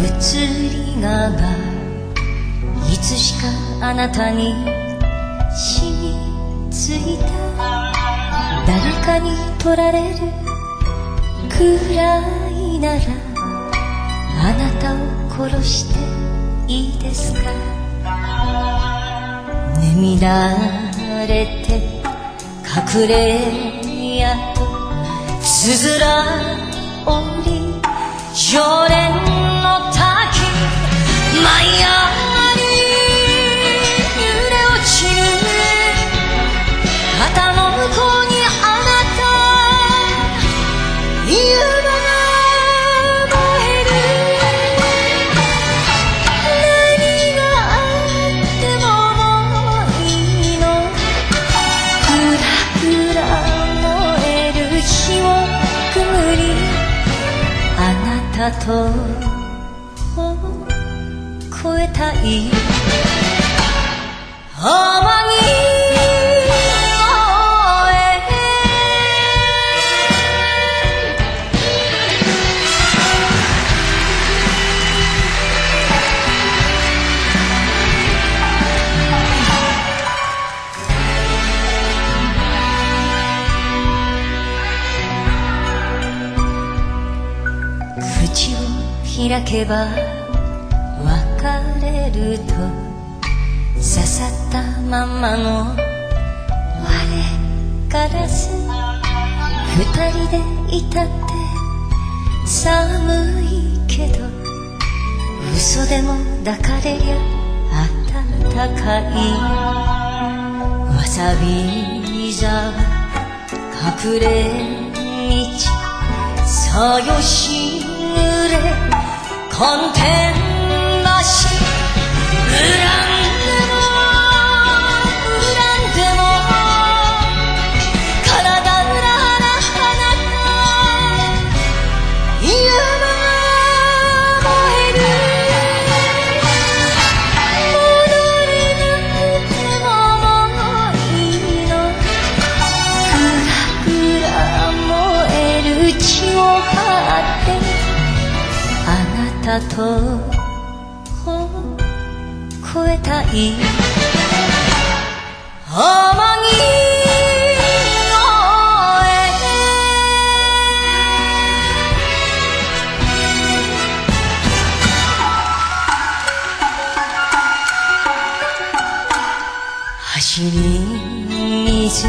移りががいつしかあなたに染みついた誰かに取られるくらいならあなたを殺していいですか？眠られて隠れ家とつづらおりたと超えたい天口開けば別れると刺さったままの割れガラス二人でいたって寒いけど嘘でも抱かれりゃ暖かい。わさび沢隠れ道さよしコンテンなし。恨んでも恨んでも体裏腹なた夢燃たと超えたい。天走り水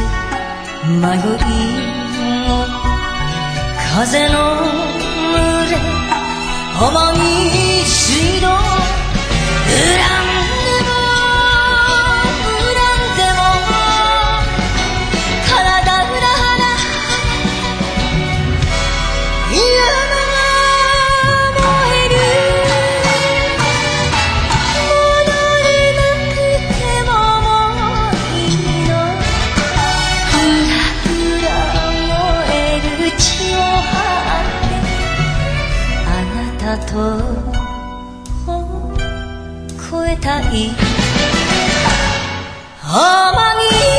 迷いも風の共にしろあなたと超えたい。天城